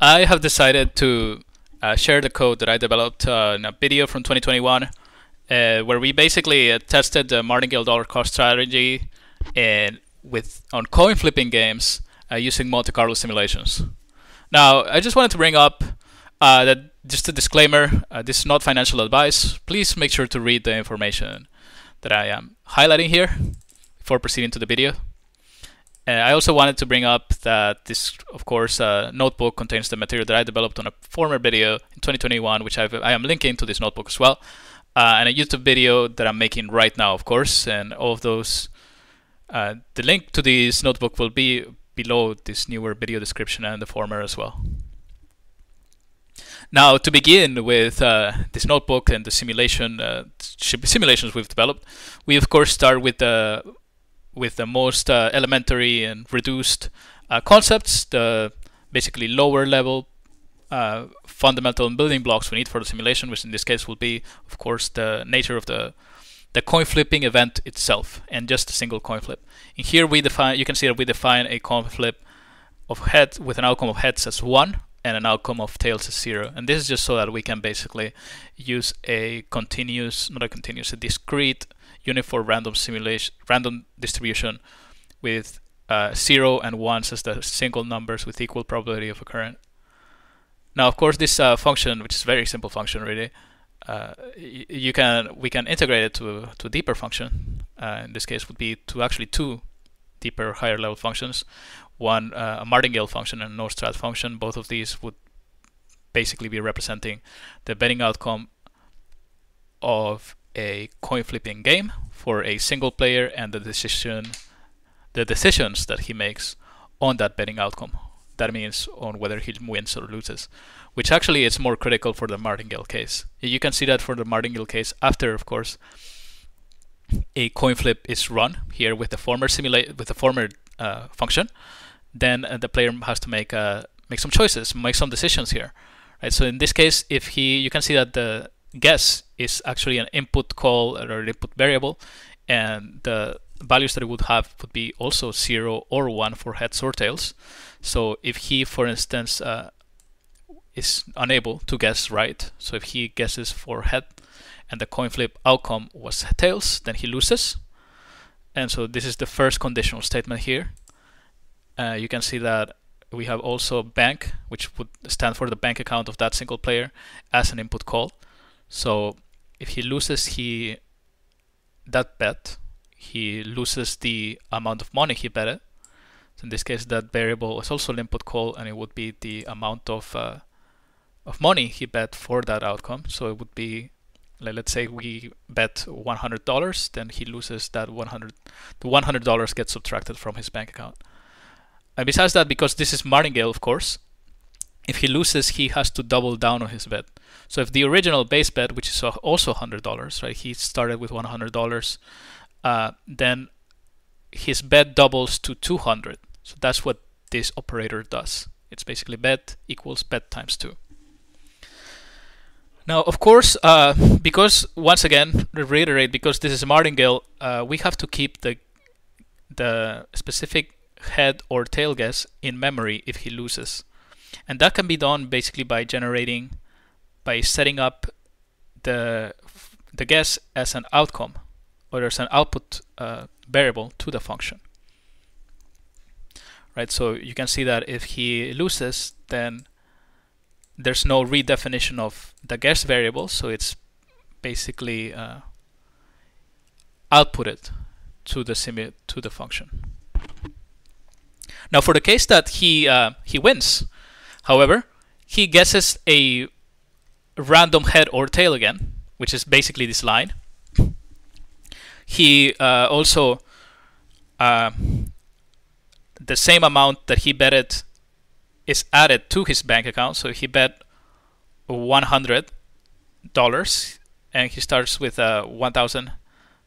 I have decided to uh, share the code that I developed uh, in a video from 2021, uh, where we basically uh, tested the martingale dollar cost strategy and with on coin flipping games uh, using Monte Carlo simulations. Now, I just wanted to bring up uh, that just a disclaimer: this is not financial advice. Please make sure to read the information that I am highlighting here before proceeding to the video. Uh, I also wanted to bring up that this, of course, uh, notebook contains the material that I developed on a former video in 2021, which I've, I am linking to this notebook as well, uh, and a YouTube video that I'm making right now, of course, and all of those. Uh, the link to this notebook will be below this newer video description and the former as well. Now, to begin with uh, this notebook and the simulation uh, simulations we've developed, we of course start with the with the most uh, elementary and reduced uh, concepts, the basically lower level uh, fundamental building blocks we need for the simulation, which in this case will be, of course, the nature of the the coin flipping event itself and just a single coin flip. In here we define, you can see that we define a coin flip of heads with an outcome of heads as one and an outcome of tails as zero. And this is just so that we can basically use a continuous, not a continuous, a discrete uniform random simulation, random distribution with uh, zero and ones as the single numbers with equal probability of occurrence. Now, of course, this uh, function, which is a very simple function, really, uh, you can we can integrate it to to a deeper function. Uh, in this case, would be to actually two deeper, higher level functions. One uh, a martingale function and a no strat function. Both of these would basically be representing the betting outcome of a coin flipping game for a single player and the decision the decisions that he makes on that betting outcome. That means on whether he wins or loses, which actually is more critical for the martingale case. You can see that for the martingale case after, of course, a coin flip is run here with the former simulate with the former uh, function, then uh, the player has to make uh, make some choices, make some decisions here, right? So in this case, if he, you can see that the guess is actually an input call or an input variable, and the values that it would have would be also zero or one for heads or tails. So if he, for instance, uh, is unable to guess right, so if he guesses for head and the coin flip outcome was tails, then he loses. And so this is the first conditional statement here. Uh, you can see that we have also bank, which would stand for the bank account of that single player as an input call. So if he loses he that bet, he loses the amount of money he betted. So in this case, that variable is also an input call, and it would be the amount of uh, of money he bet for that outcome. So it would be, like, let's say we bet $100, then he loses that 100. The $100 gets subtracted from his bank account. And besides that, because this is martingale, of course, if he loses, he has to double down on his bet. So if the original base bet, which is also $100, right, he started with $100, uh, then his bet doubles to 200. So that's what this operator does. It's basically bet equals bet times 2. Now, of course, uh, because once again, reiterate, because this is martingale, uh, we have to keep the the specific head or tail guess in memory if he loses. And that can be done basically by generating, by setting up the the guess as an outcome or as an output uh, variable to the function. Right, so you can see that if he loses, then there's no redefinition of the guess variable, so it's basically uh, outputted to the to the function. Now, for the case that he uh, he wins, However, he guesses a random head or tail again, which is basically this line. He uh, also uh, the same amount that he betted is added to his bank account. So he bet one hundred dollars, and he starts with uh, one thousand.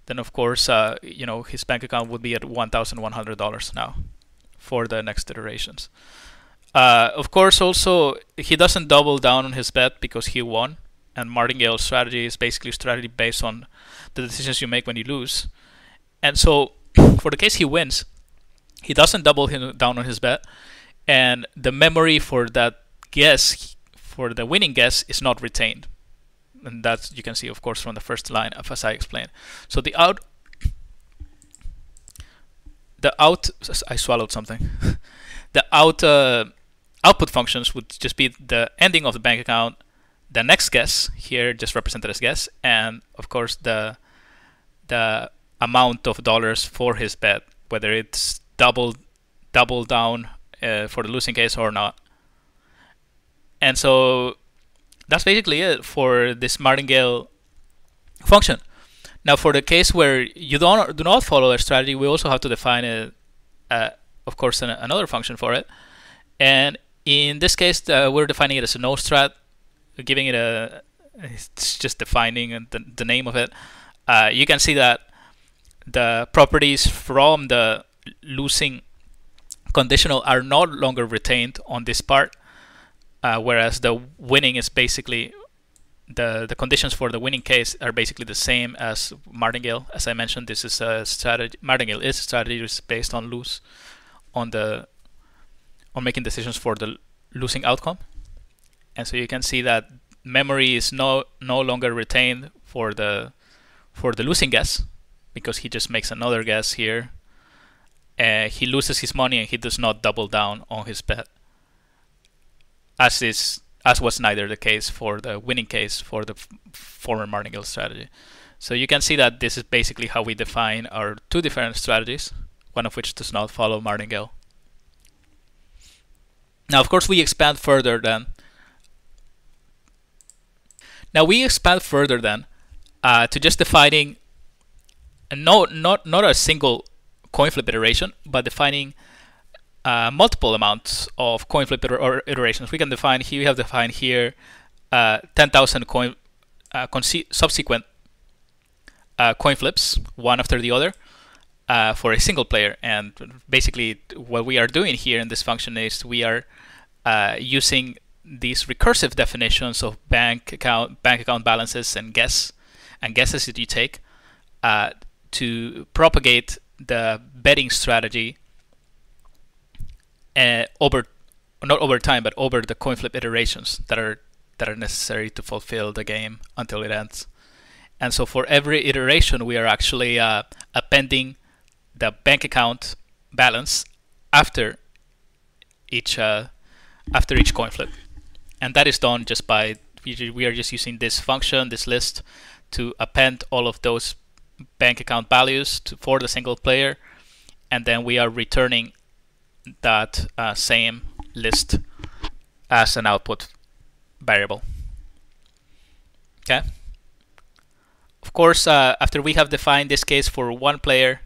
Then of course, uh, you know his bank account would be at one thousand one hundred dollars now for the next iterations. Uh, of course, also he doesn't double down on his bet because he won, and martingale strategy is basically strategy based on the decisions you make when you lose. And so, for the case he wins, he doesn't double down on his bet, and the memory for that guess for the winning guess is not retained. And that you can see of course from the first line as I explained. So the out the out I swallowed something. The out uh, output functions would just be the ending of the bank account the next guess here just represented as guess and of course the the amount of dollars for his bet whether it's double double down uh, for the losing case or not. And so that's basically it for this martingale function. Now for the case where you don't do not follow a strategy we also have to define a, a of course an, another function for it. And in this case uh, we're defining it as a no strat giving it a it's just defining the, the name of it. Uh, you can see that the properties from the losing conditional are no longer retained on this part uh, whereas the winning is basically the the conditions for the winning case are basically the same as martingale. As i mentioned this is a strategy martingale is a strategy based on lose on the on making decisions for the losing outcome. And so you can see that memory is no no longer retained for the for the losing guess because he just makes another guess here. Uh, he loses his money and he does not double down on his bet. As is as was neither the case for the winning case for the former martingale strategy. So you can see that this is basically how we define our two different strategies one of which does not follow martingale now, of course, we expand further then. Now we expand further then uh, to just defining no, not not a single coin flip iteration, but defining uh, multiple amounts of coin flip iter iterations. We can define here. We have defined here uh, 10,000 coin uh, subsequent uh, coin flips, one after the other uh, for a single player. And basically, what we are doing here in this function is we are uh, using these recursive definitions of bank account bank account balances and guess and guesses that you take uh, to propagate the betting strategy uh, over not over time but over the coin flip iterations that are that are necessary to fulfill the game until it ends. And so for every iteration, we are actually uh, appending the bank account balance after each uh, after each coin flip, and that is done just by we are just using this function, this list, to append all of those bank account values to, for the single player, and then we are returning that uh, same list as an output variable. Okay. Of course, uh, after we have defined this case for one player,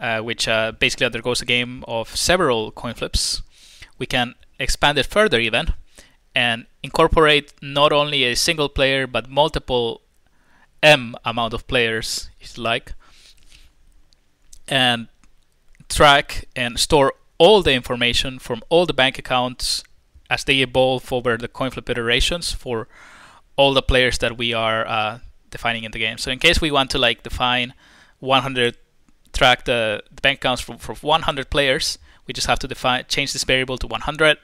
uh, which uh, basically undergoes a game of several coin flips, we can expand it further even and incorporate not only a single player but multiple m amount of players if you like and track and store all the information from all the bank accounts as they evolve over the coin flip iterations for all the players that we are uh, defining in the game. So in case we want to like define 100 track the, the bank accounts for 100 players. We just have to define change this variable to 100.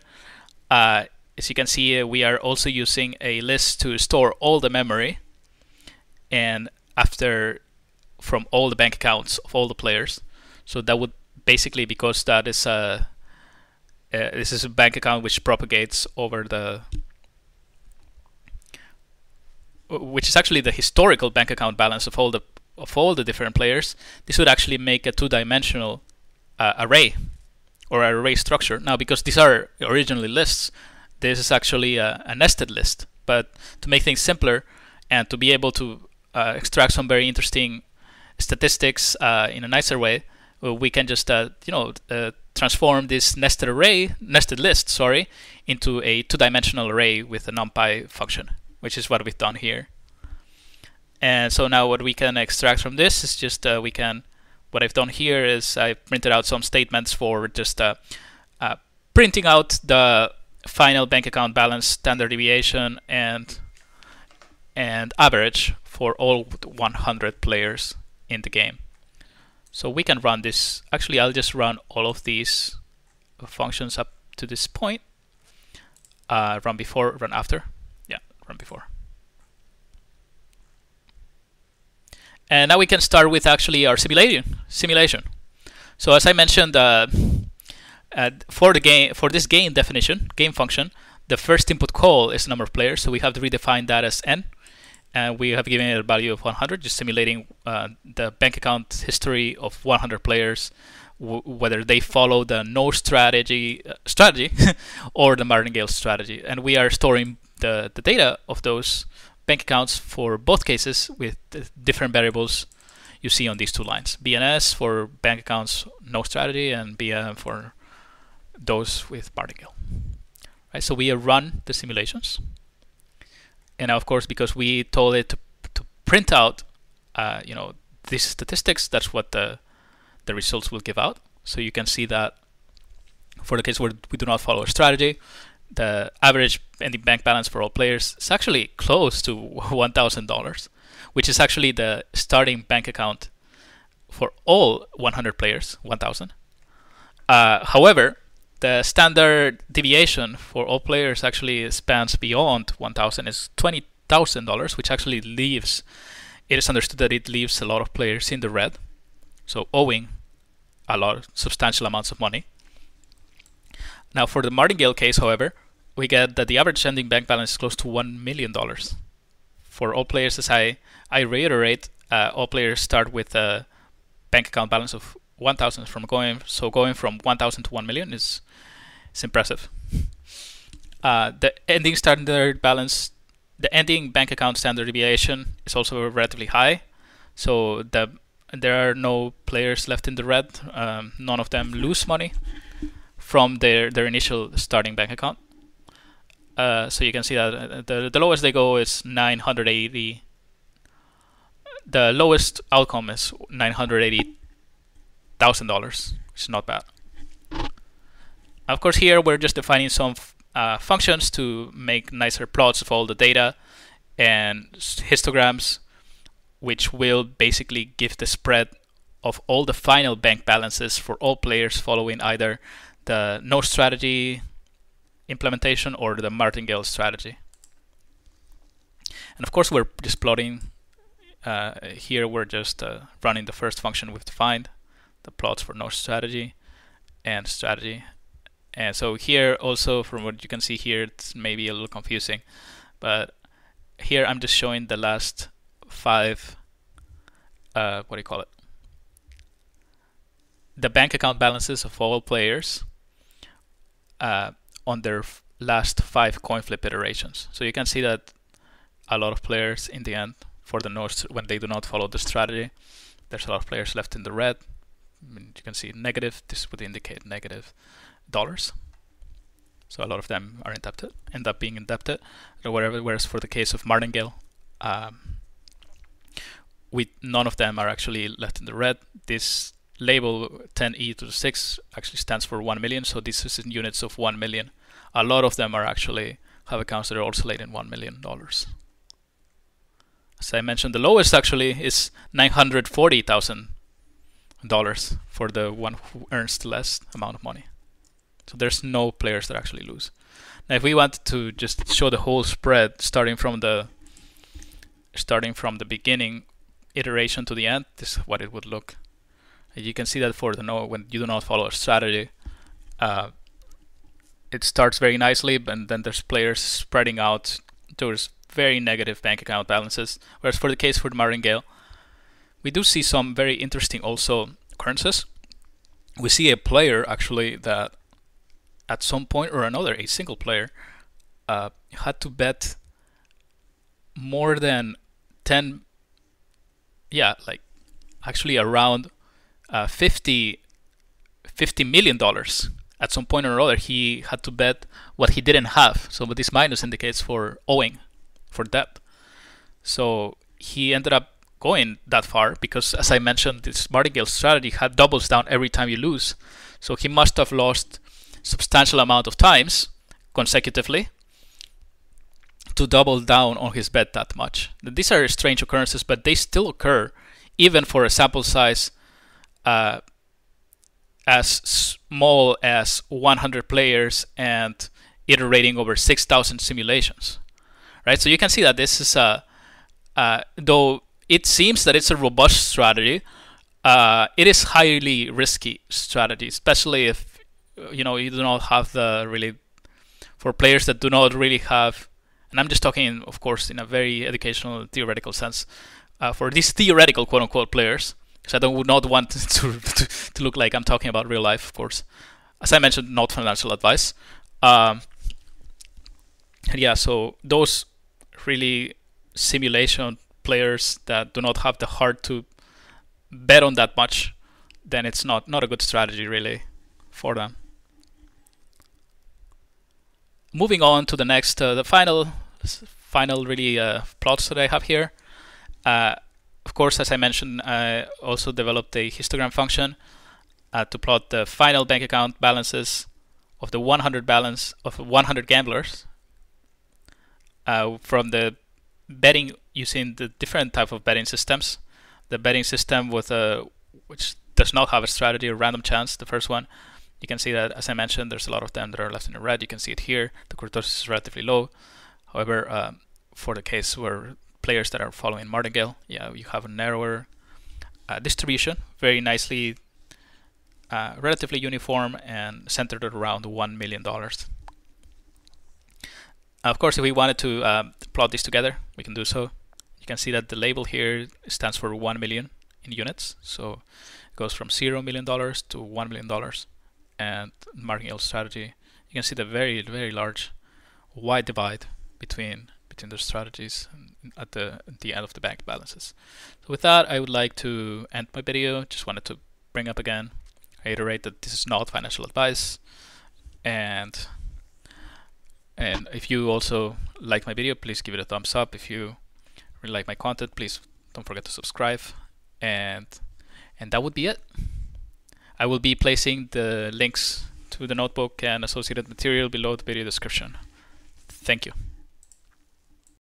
Uh, as you can see, uh, we are also using a list to store all the memory, and after from all the bank accounts of all the players. So that would basically because that is a uh, this is a bank account which propagates over the which is actually the historical bank account balance of all the of all the different players, this would actually make a two-dimensional uh, array or array structure. Now, because these are originally lists, this is actually a, a nested list. But to make things simpler and to be able to uh, extract some very interesting statistics uh, in a nicer way, we can just uh, you know uh, transform this nested array, nested list, sorry, into a two-dimensional array with a NumPy function, which is what we've done here. And so now what we can extract from this is just uh, we can, what I've done here is I printed out some statements for just uh, uh, printing out the final bank account balance, standard deviation, and and average for all 100 players in the game. So we can run this. Actually, I'll just run all of these functions up to this point. uh, run before, run after. Yeah, run before. And now we can start with actually our simulation. Simulation. So as I mentioned, uh, for the game for this game definition, game function, the first input call is the number of players. So we have to redefine that as n, and we have given it a value of 100, just simulating uh, the bank account history of 100 players, whether they follow the no strategy uh, strategy or the martingale strategy. And we are storing the the data of those bank accounts for both cases with different variables you see on these two lines. BNS for bank accounts, no strategy, and BM for those with Martingale. Right, so we run the simulations. And of course, because we told it to, to print out, uh, you know, these statistics, that's what the, the results will give out. So you can see that for the case where we do not follow a strategy, the average ending bank balance for all players is actually close to $1,000, which is actually the starting bank account for all 100 players, 1,000. Uh, however, the standard deviation for all players actually spans beyond 1,000 is $20,000, which actually leaves, it is understood that it leaves a lot of players in the red, so owing a lot, substantial amounts of money. Now, for the Martingale case, however, we get that the average ending bank balance is close to $1 million. For all players, as I, I reiterate, uh, all players start with a bank account balance of 1,000 from going, so going from 1,000 to 1 million is, is impressive. Uh, the ending standard balance, the ending bank account standard deviation is also relatively high. So the there are no players left in the red. Um, none of them lose money from their, their initial starting bank account. Uh, so you can see that uh, the, the lowest they go is 980. The lowest outcome is $980,000, which is not bad. Of course, here we're just defining some uh, functions to make nicer plots of all the data and histograms, which will basically give the spread of all the final bank balances for all players following either the no strategy implementation or the martingale strategy. And of course, we're just plotting. Uh, here, we're just uh, running the first function we've defined, the plots for no strategy and strategy. And so here also, from what you can see here, it's maybe a little confusing, but here I'm just showing the last five. Uh, what do you call it? The bank account balances of all players uh, on their last five coin flip iterations. So you can see that a lot of players in the end for the nodes when they do not follow the strategy, there's a lot of players left in the red. I mean, you can see negative. This would indicate negative dollars. So a lot of them are indebted, end up being indebted. Whereas for the case of Martingale, um, we none of them are actually left in the red. This label 10e to the 6 actually stands for 1 million, so this is in units of 1 million. A lot of them are actually have accounts that are oscillating $1 million. As I mentioned, the lowest actually is $940,000 for the one who earns the less amount of money. So there's no players that actually lose. Now, if we want to just show the whole spread, starting from the starting from the beginning iteration to the end, this is what it would look you can see that for the no when you do not follow a strategy, uh, it starts very nicely, and then there's players spreading out towards very negative bank account balances. Whereas for the case for the Martingale, we do see some very interesting also occurrences. We see a player actually that at some point or another, a single player, uh, had to bet more than 10, yeah, like actually around uh, 50, 50 million dollars. At some point or other he had to bet what he didn't have. So this minus indicates for owing for debt. So he ended up going that far because as i mentioned this martingale strategy had doubles down every time you lose. So he must have lost substantial amount of times consecutively to double down on his bet that much. These are strange occurrences but they still occur even for a sample size uh, as small as 100 players and iterating over 6,000 simulations, right? So you can see that this is a, uh, though it seems that it's a robust strategy, uh, it is highly risky strategy, especially if you know you do not have the really for players that do not really have, and I'm just talking, of course, in a very educational, theoretical sense, uh, for these theoretical quote unquote players, because I don't would not want to, to, to look like I'm talking about real life, of course. As I mentioned, not financial advice. Um, yeah, so those really simulation players that do not have the heart to bet on that much, then it's not not a good strategy really for them. Moving on to the next, uh, the final, final really uh, plots that I have here. Uh, of course, as I mentioned, I also developed a histogram function uh, to plot the final bank account balances of the 100 balance of 100 gamblers uh, from the betting using the different type of betting systems. The betting system with a which does not have a strategy or random chance. The first one, you can see that as I mentioned, there's a lot of them that are left in the red. You can see it here. The kurtosis is relatively low. However, um, for the case where players that are following martingale, yeah, you have a narrower uh, distribution, very nicely, uh, relatively uniform and centered around one million dollars. Of course, if we wanted to uh, plot this together, we can do so. You can see that the label here stands for 1 million in units. So it goes from $0 million to $1 million. And martingale strategy, you can see the very, very large wide divide between between the strategies at the, the end of the bank balances. So with that, I would like to end my video. Just wanted to bring up again, reiterate that this is not financial advice and and if you also like my video, please give it a thumbs up. If you really like my content, please don't forget to subscribe. And and that would be it. I will be placing the links to the notebook and associated material below the video description. Thank you.